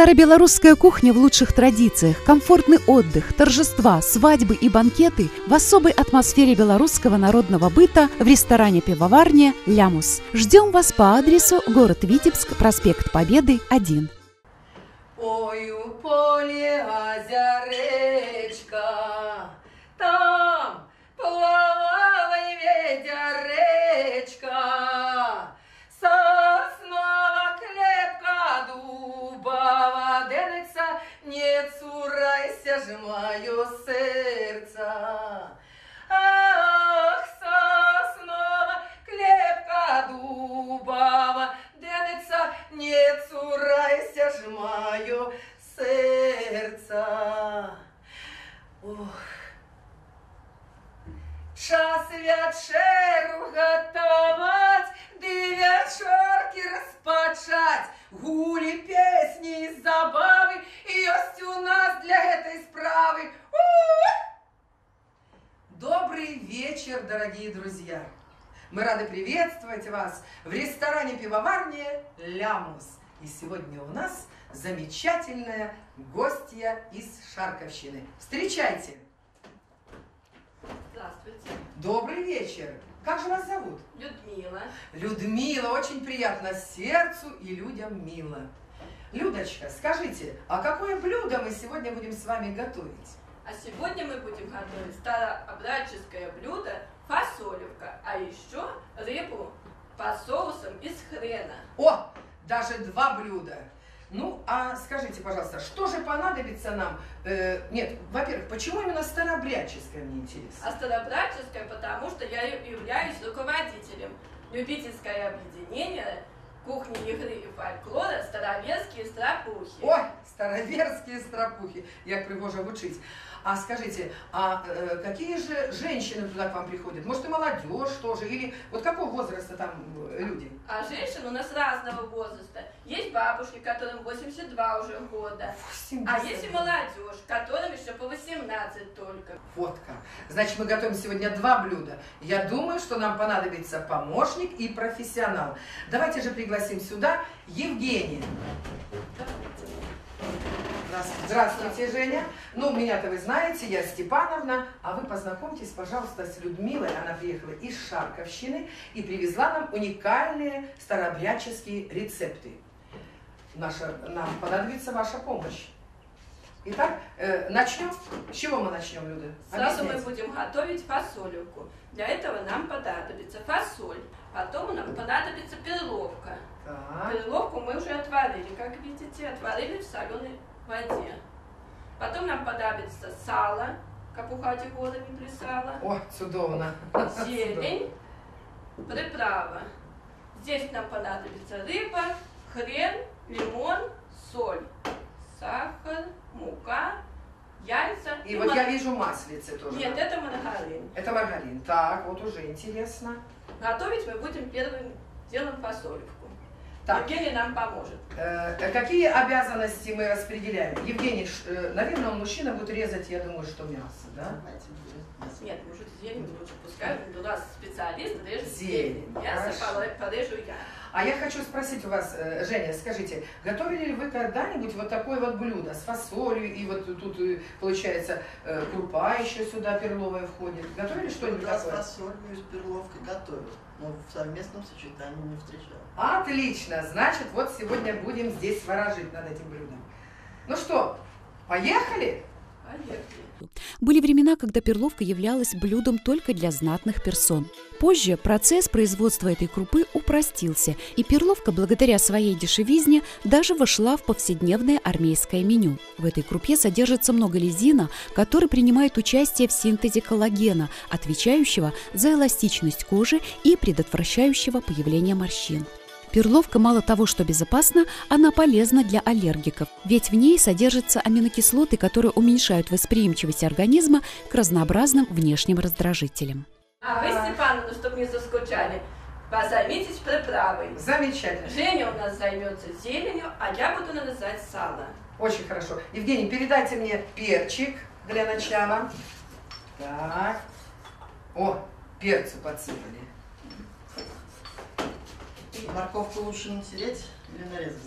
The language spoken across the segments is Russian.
Старобелорусская кухня в лучших традициях, комфортный отдых, торжества, свадьбы и банкеты в особой атмосфере белорусского народного быта в ресторане пивоварня «Лямус». Ждем вас по адресу город Витебск, проспект Победы, 1. Ой, у поле озеречка, там цурайся ж мое сердце. Ах, соснова клепка дубова денеться, не цурайся ж мое сердце. Ох, Час вечеру готовать, ды вечерки распачать, гули, песни и забавы, есть у нас для этой справы. У-у-у! Добрый вечер, дорогие друзья! Мы рады приветствовать вас в ресторане пивоварни «Лямус». И сегодня у нас замечательная гостья из Шарковщины. Встречайте! Здравствуйте, Добрый вечер! Как же вас зовут? Людмила. Людмила, очень приятно сердцу и людям мило. Людочка, скажите, а какое блюдо мы сегодня будем с вами готовить? А сегодня мы будем готовить старообрядческое блюдо фасолевка, а еще рыбу по соусам из хрена. О, даже два блюда. Ну, а скажите, пожалуйста, что же понадобится нам? Э, нет, во-первых, почему именно старообрядческое, мне интересно? А старообрядческое, потому что я являюсь руководителем любительское объединение кухни игры и фольклора «Староверские стропухи». Ой, староверские стропухи, як пригожа учить. А скажите, а э, какие же женщины туда к вам приходят? Может, и молодежь тоже? Или вот какого возраста там э, люди? А женщин у нас разного возраста. Есть бабушки, которым 82 уже года. А есть и молодежь, которым еще по 18 только. Вот как. Значит, мы готовим сегодня два блюда. Я думаю, что нам понадобится помощник и профессионал. Давайте же пригласим сюда Евгения. Здравствуйте. Здравствуйте, Женя. Ну, меня-то вы знаете, я Степановна. А вы познакомьтесь, пожалуйста, с Людмилой. Она приехала из Шарковщины и привезла нам уникальные старообрядческие рецепты. Наша, нам понадобится ваша помощь. Итак, э, начнем. С чего мы начнем, Люда? Сразу мы будем готовить фасолевку. Для этого нам понадобится фасоль. Потом нам понадобится перловка. Так. Перловку мы уже отварили, как видите, отварили в соленой воде. Потом нам понадобится сало, капуха горами плясала, О, чудовно. зелень, приправа. Здесь нам понадобится рыба, хрен, лимон, соль, сахар, мука, яйца И вот я маргарин. вижу маслице тоже. Нет, это маргарин. Это маргарин. Так, вот уже интересно. Готовить мы будем первым делом фасолевку. Так. Евгений нам поможет. Э, какие обязанности мы распределяем? Евгений, ш- э, наверное, мужчина будет резать, я думаю, что мясо, да? Нет, может, зелень лучше пускай. У нас специалист режет Зелень, зелень. Мясо порежу я. А я хочу спросить у вас, э, Женя, скажите, готовили ли вы когда-нибудь вот такое вот блюдо с фасолью, и вот тут, э, получается, э, крупа еще сюда перловая входит? Готовили что-нибудь такое? фасолью с перловкой готовил, но в совместном сочетании не встречал. Отлично, значит, вот сегодня будем здесь ворожить над этим блюдом. Ну что, поехали? Были времена, когда перловка являлась блюдом только для знатных персон. Позже процесс производства этой крупы упростился, и перловка, благодаря своей дешевизне, даже вошла в повседневное армейское меню. В этой крупе содержится много лизина, который принимает участие в синтезе коллагена, отвечающего за эластичность кожи и предотвращающего появление морщин. Перловка мало того, что безопасна, она полезна для аллергиков, ведь в ней содержатся аминокислоты, которые уменьшают восприимчивость организма к разнообразным внешним раздражителям. А вы, Степановна, чтобы не заскучали, позаймитесь приправой. Замечательно. Женя у нас займется зеленью, а я буду нарезать сало. Очень хорошо. Евгений, передайте мне перчик для начала. Так. О, перцу подсыпали. Морковку лучше натереть или нарезать?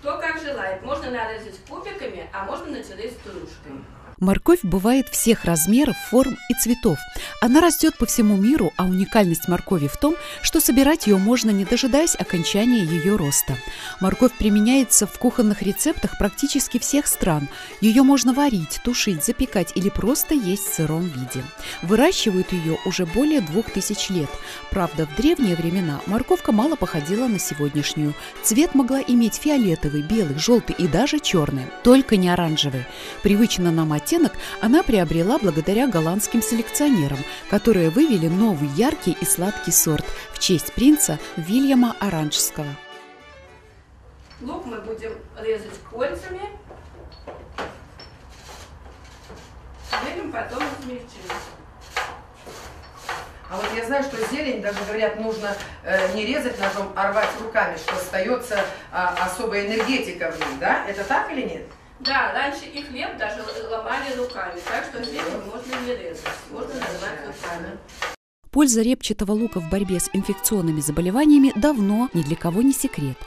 Кто как желает. можно нарезать кубиками, а можно натереть стружкой. Морковь бывает всех размеров, форм и цветов. Она растет по всему миру, а уникальность моркови в том, что собирать ее можно, не дожидаясь окончания ее роста. Морковь применяется в кухонных рецептах практически всех стран. Ее можно варить, тушить, запекать или просто есть в сыром виде. Выращивают ее уже более двух тысяч лет. Правда, в древние времена морковка мало походила на сегодняшнюю. Цвет могла иметь фиолетовый, белый, желтый и даже черный, только не оранжевый. Привычно нам оттенок она приобрела благодаря голландским селекционерам, которые вывели новый яркий и сладкий сорт в честь принца Вильяма Оранжского. Лук мы будем резать кольцами. Зелень потом измельчим. А вот я знаю, что зелень, даже говорят, нужно э, не резать ножом, а рвать руками, что остается э, особая энергетика в них, да? Это так или нет? Да, раньше и хлеб даже ломали руками, так что зелень можно не резать, можно нарывать руками. Польза репчатого лука в борьбе с инфекционными заболеваниями давно ни для кого не секрет.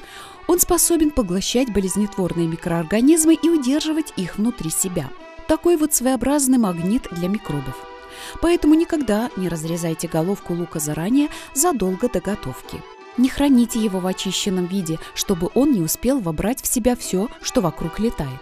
Он способен поглощать болезнетворные микроорганизмы и удерживать их внутри себя. Такой вот своеобразный магнит для микробов. Поэтому никогда не разрезайте головку лука заранее, задолго до готовки. Не храните его в очищенном виде, чтобы он не успел вобрать в себя все, что вокруг летает.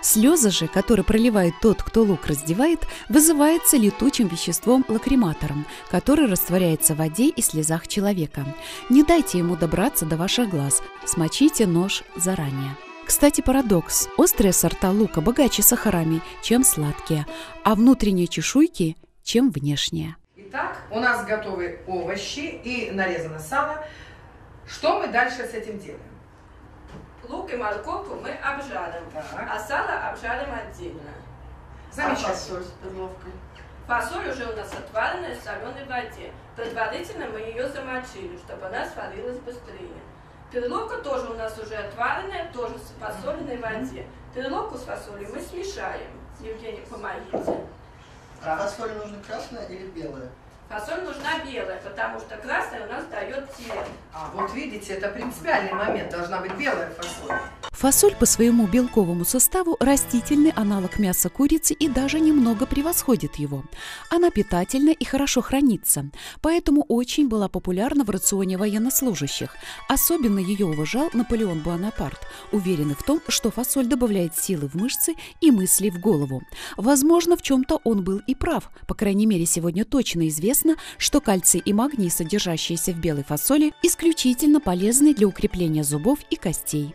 Слезы же, которые проливает тот, кто лук раздевает, вызывается летучим веществом лакриматором, который растворяется в воде и слезах человека. Не дайте ему добраться до ваших глаз, смочите нож заранее. Кстати, парадокс. Острые сорта лука богаче сахарами, чем сладкие, а внутренние чешуйки, чем внешние. Итак, у нас готовы овощи и нарезано сало. Что мы дальше с этим делаем? Лук и морковку мы обжарим, Так. а сало обжарим отдельно. А Замечательно. фасоль с перловкой? Фасоль уже у нас отваренная в соленой воде. Предварительно мы ее замочили, чтобы она сварилась быстрее. Перловка тоже у нас уже отваренная, тоже в фасольной воде. Перловку с фасолью мы смешаем. Евгений, помогите. А фасоль нужно красная или белая? Фасоль нужна белая, потому что красная у нас дает цвет. А вот видите, это принципиальный момент. Должна быть белая фасоль. Фасоль по своему белковому составу растительный аналог мяса курицы и даже немного превосходит его. Она питательна и хорошо хранится, поэтому очень была популярна в рационе военнослужащих. Особенно ее уважал Наполеон Буанапарт, уверенный в том, что фасоль добавляет силы в мышцы и мысли в голову. Возможно, в чем-то он был и прав. По крайней мере, сегодня точно известно, что кальций и магний, содержащиеся в белой фасоли, исключительно полезны для укрепления зубов и костей.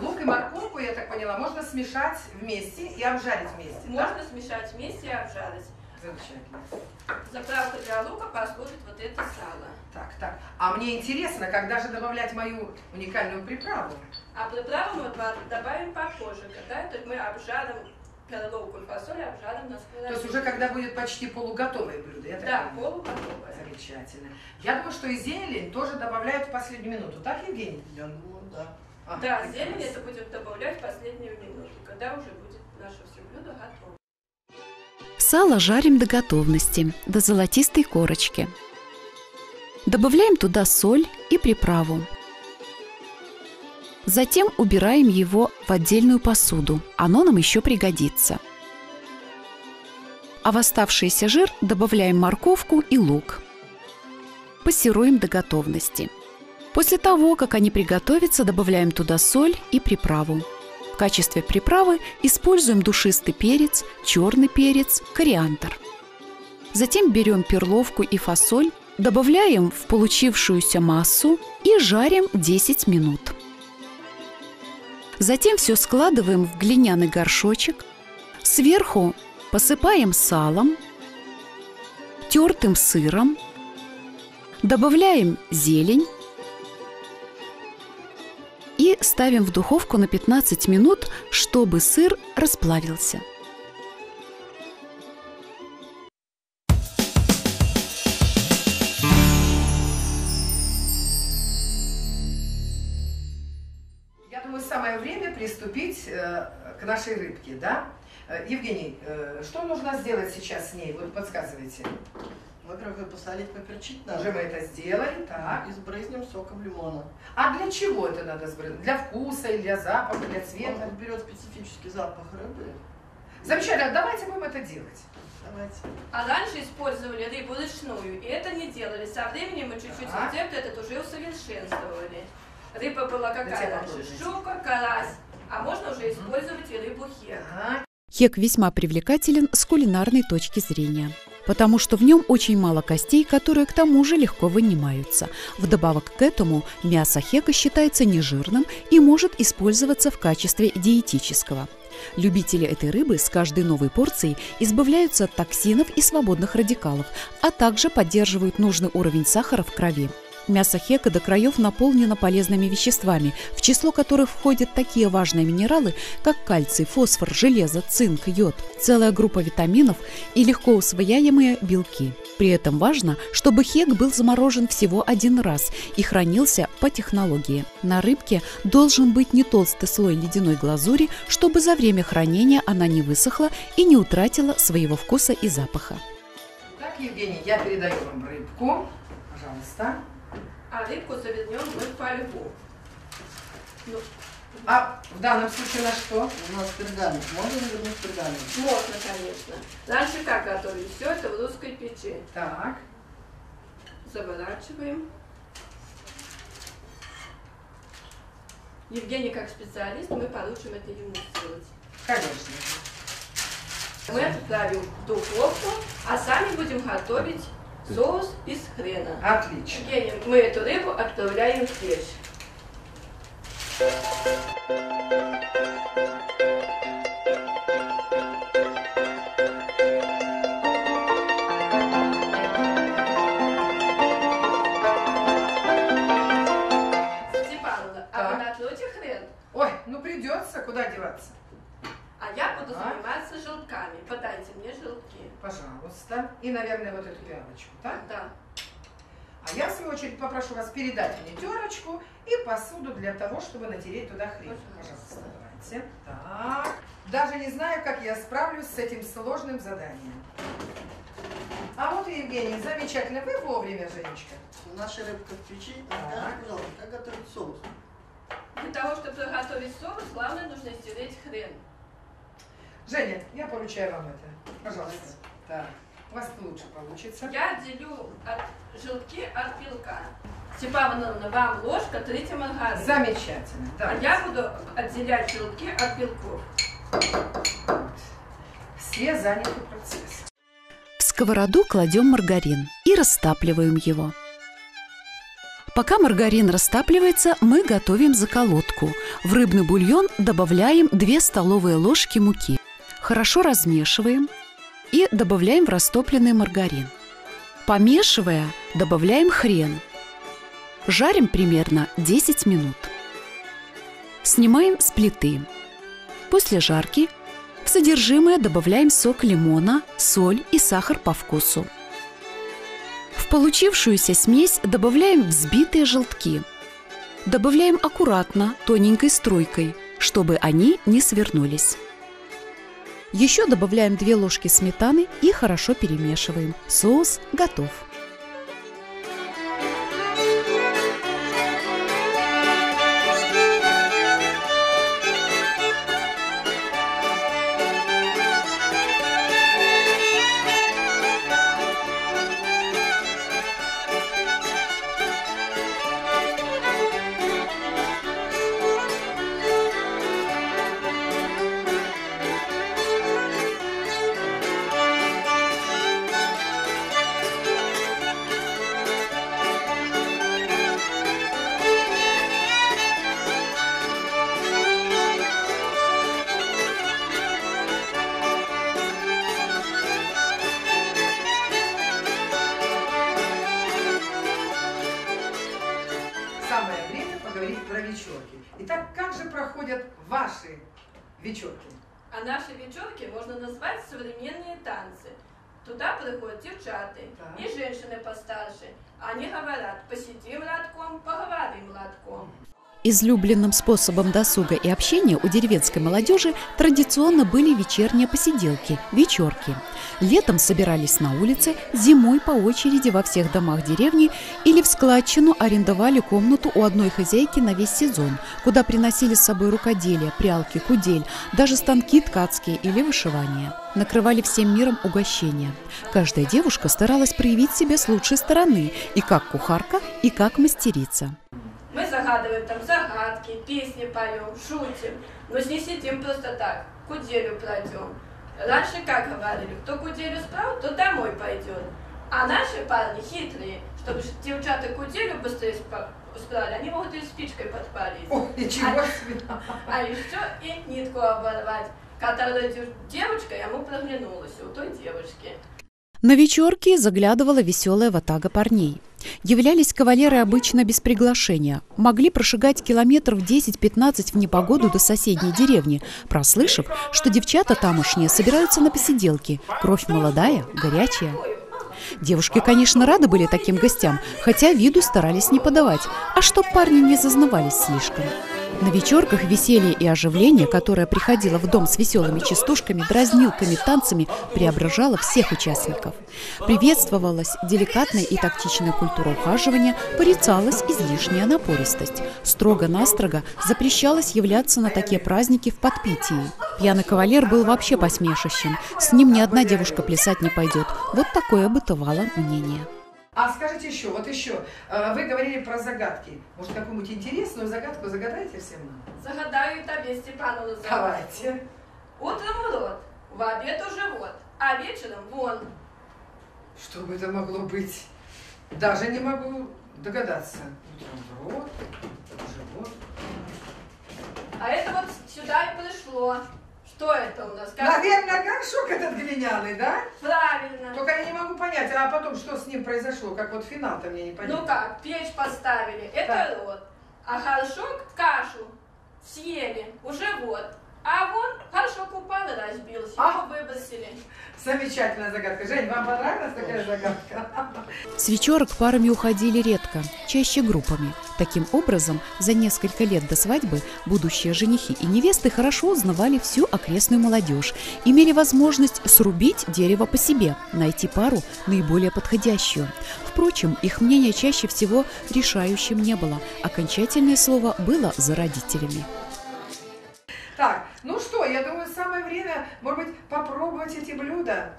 Да. Лук и морковку, я так поняла, можно смешать вместе и обжарить вместе. да? Можно смешать вместе и обжарить. Замечательно. Заправка для лука послужит вот это сало. Так, так. А мне интересно, когда же добавлять мою уникальную приправу? А приправу мы добавим попозже, когда это мы обжарим перловку и фасоль, обжарим на То сковороде. есть уже когда будет почти полуготовое блюдо, я Да, понимаю? полуготовая. Замечательно. Я думаю, что и зелень тоже добавляют в последнюю минуту. Так, Евгений? Я думаю, да. А, Да, прекрасно. зелень это будем добавлять в последнюю минуту, когда уже будет наше все блюдо готово. Сало жарим до готовности, до золотистой корочки. Добавляем туда соль и приправу. Затем убираем его в отдельную посуду. Оно нам еще пригодится. А в оставшийся жир добавляем морковку и лук. Пассируем до готовности. После того, как они приготовятся, добавляем туда соль и приправу. В качестве приправы используем душистый перец, черный перец, кориандр. Затем берем перловку и фасоль, добавляем в получившуюся массу и жарим 10 минут. Затем все складываем в глиняный горшочек. Сверху посыпаем салом, тертым сыром, добавляем зелень и ставим в духовку на 15 минут, чтобы сыр расплавился. Я думаю, самое время приступить э, к нашей рыбке, да? Э, Евгений, э, что нужно сделать сейчас с ней? Вот подсказывайте. Во-первых, ее посолить, поперчить надо. Уже мы это сделали, так. И сбрызнем соком лимона. А для чего это надо сбрызнуть? Для вкуса или для запаха, для цвета? Он берет специфический запах рыбы. Замечательно, давайте будем это делать. Давайте. А раньше использовали рыбу ручную, и это не делали. Со временем мы чуть-чуть Так. рецепт этот уже усовершенствовали. Рыба была какая раньше? попробовать. Щука, карась. А можно уже использовать и рыбу хек. Ага. Хек весьма привлекателен с кулинарной точки зрения, потому что в нем очень мало костей, которые к тому же легко вынимаются. Вдобавок к этому мясо хека считается нежирным и может использоваться в качестве диетического. Любители этой рыбы с каждой новой порцией избавляются от токсинов и свободных радикалов, а также поддерживают нужный уровень сахара в крови. Мясо хека до краев наполнено полезными веществами, в число которых входят такие важные минералы, как кальций, фосфор, железо, цинк, йод, целая группа витаминов и легко усвояемые белки. При этом важно, чтобы хек был заморожен всего один раз и хранился по технологии. На рыбке должен быть не толстый слой ледяной глазури, чтобы за время хранения она не высохла и не утратила своего вкуса и запаха. Так, Евгений, я передаю вам рыбку. Пожалуйста. А рыбку завернем мы в фольгу. Ну, А в данном случае на что? У нас пергамент. Можно завернуть пергамент? можно, конечно. Раньше как готовили? Все это в русской печи. Так. Заворачиваем. Евгений, как специалист, мы поручим это ему сделать. Конечно. Мы отправим в духовку, а сами будем готовить соус из хрена. Отлично. Евгений, мы эту рыбу отправляем в печь. Степановна, а вы натрете хрен? Ой, ну придется, куда деваться? А я буду Ага. заниматься желтками. Подайте мне желтки. Пожалуйста. И, наверное, вот эту пиалочку, так? Да. А я, в свою очередь, попрошу вас передать мне терочку и посуду для того, чтобы натереть туда хрен. Пожалуйста. Пожалуйста, давайте. Так. Даже не знаю, как я справлюсь с этим сложным заданием. А вот и Евгений, замечательно. Вы вовремя, Женечка. Наша рыбка в печи. Пожалуйста, как готовить соус? Для того, чтобы приготовить соус, главное нужно стереть хрен. Женя, я поручаю вам это. Пожалуйста. Так. У вас лучше получится. Я отделю от желтки от белка. Степановна, вам ложка, трите маргарин. Замечательно. А Да. я буду отделять желтки от белков. Все заняты процессом. В сковороду кладем маргарин и растапливаем его. Пока маргарин растапливается, мы готовим заколотку. В рыбный бульон добавляем 2 столовые ложки муки. Хорошо размешиваем и добавляем в растопленный маргарин. Помешивая, добавляем хрен. Жарим примерно 10 минут. Снимаем с плиты. После жарки в содержимое добавляем сок лимона, соль и сахар по вкусу. В получившуюся смесь добавляем взбитые желтки. Добавляем аккуратно, тоненькой струйкой, чтобы они не свернулись. Еще добавляем 2 ложки сметаны и хорошо перемешиваем. Соус готов. Излюбленным способом досуга и общения у деревенской молодежи традиционно были вечерние посиделки, вечерки. Летом собирались на улице, зимой по очереди во всех домах деревни или в складчину арендовали комнату у одной хозяйки на весь сезон, куда приносили с собой рукоделие, прялки, кудель, даже станки ткацкие или вышивание. Накрывали всем миром угощения. Каждая девушка старалась проявить себя с лучшей стороны и как кухарка, и как мастерица. Мы загадываем там загадки, песни поем, шутим. Но не сидим просто так, куделю пройдем. Раньше как говорили, кто куделю справа, то домой пойдет. А наши парни хитрые, чтобы девчата куделю быстрее справили, они могут и спичкой подпалить. О, ничего а, себе! А еще и нитку оборвать. Которая девочка, ему проглянулась у той девочки. На вечерки заглядывала веселая ватага парней. Являлись кавалеры обычно без приглашения. Могли прошагать километров 10-15 в непогоду до соседней деревни, прослышав, что девчата тамошние собираются на посиделки. Кровь молодая, горячая. Девушки, конечно, рады были таким гостям, хотя виду старались не подавать, а чтоб парни не зазнавались слишком. На вечерках веселье и оживление, которое приходило в дом с веселыми частушками, дразнилками, танцами, преображало всех участников. Приветствовалась деликатная и тактичная культура ухаживания, порицалась излишняя напористость. Строго-настрого запрещалось являться на такие праздники в подпитии. Пьяный кавалер был вообще посмешищем. С ним ни одна девушка плясать не пойдет. Вот такое бытовало мнение. А скажите еще, вот еще, э, вы говорили про загадки. Может, какую-нибудь интересную загадку загадаете всем нам? Загадаю тебе, Степановну, загадку. Давайте. Утром в рот, в обед уже вот, а вечером вон. Что бы это могло быть? Даже не могу догадаться. Утром в рот, живот. А это вот сюда и пришло. Что это у нас? Как... Наверное, горшок этот глиняный, да? Правильно. Только я не могу понять, а потом что с ним произошло? Как вот финал-то мне не понятно. Ну как, печь поставили, это так. рот. А горшок кашу съели, уже вот. А вон горшок упал и разбился, а? его выбросили. Замечательная загадка. Жень, вам понравилась такая загадка? С вечерок парами уходили редко, чаще группами. Таким образом, за несколько лет до свадьбы будущие женихи и невесты хорошо узнавали всю окрестную молодежь, имели возможность срубить дерево по себе, найти пару наиболее подходящую. Впрочем, их мнение чаще всего решающим не было. Окончательное слово было за родителями. Ну что, я думаю, самое время, может быть, попробовать эти блюда.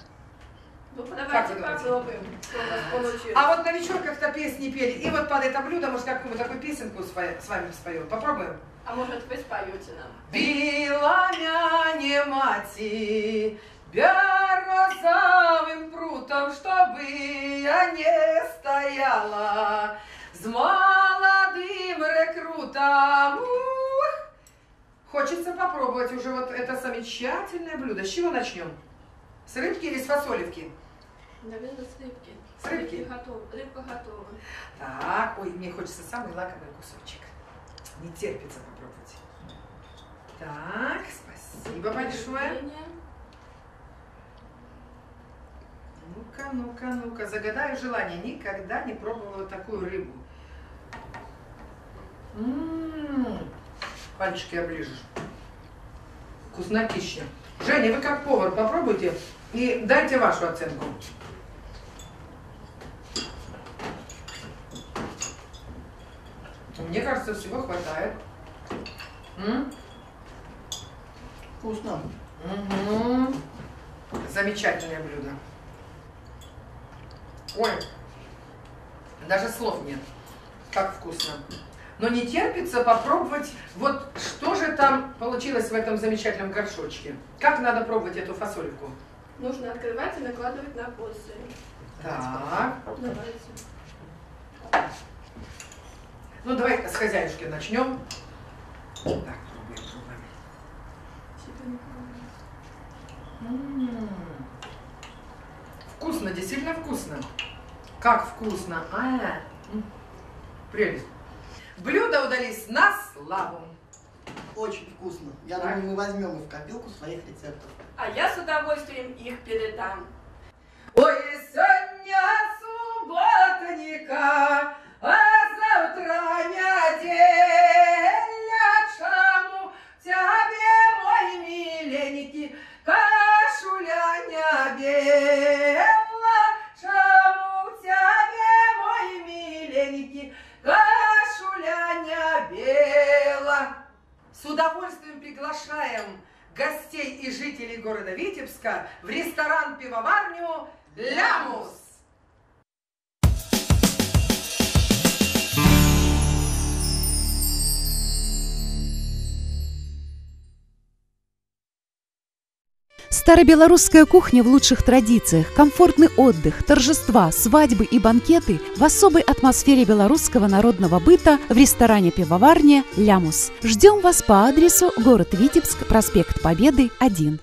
Ну, давайте попробуем, что у нас получилось. А вот на вечерках-то песни пели. И вот под это блюдо, может, какую-то такую песенку с вами споем. Попробуем? А может, вы споете нам? Била мяне мати, березовым прутом, чтобы я не стояла с молодым рекрутом. Хочется попробовать уже вот это замечательное блюдо. С чего начнем? С рыбки или с фасолевки? Наверное, с рыбки. С рыбки? Рыбка готова. Рыбка готова. Так, ой, мне хочется самый лакомый кусочек. Не терпится попробовать. Так, спасибо большое. Ну-ка, ну-ка, ну-ка. Загадаю желание. Никогда не пробовала такую рыбу. М-м-м. Пальчики оближешь. Вкуснотища. Женя, вы как повар попробуйте и дайте вашу оценку. Мне кажется, всего хватает. М? Вкусно. Угу. Замечательное блюдо. Ой, даже слов нет. Как вкусно но не терпится попробовать, вот что же там получилось в этом замечательном горшочке. Как надо пробовать эту фасольку? Нужно открывать и накладывать на порции. Так. Давайте. Ну, давай с хозяюшки начнем. Так, пробуем, пробуем. Вкусно, действительно вкусно. Как вкусно. А, прелесть. Блюда удались на славу. Очень вкусно. Я так. думаю, мы возьмем их в копилку своих рецептов. А я с удовольствием их передам. Ой, сегодня субботника, удовольствием приглашаем гостей и жителей города Витебска в ресторан-пивоварню «Лямус». Старобелорусская кухня в лучших традициях, комфортный отдых, торжества, свадьбы и банкеты в особой атмосфере белорусского народного быта в ресторане-пивоварне «Лямус». Ждем вас по адресу город Витебск, проспект Победы, 1.